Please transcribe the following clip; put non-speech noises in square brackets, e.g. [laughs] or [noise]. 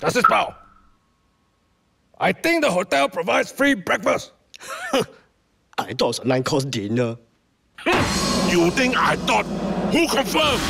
Justice Bao? I think the hotel provides free breakfast. [laughs] I thought it's a nine course dinner. [laughs] You think I thought? Who confirmed?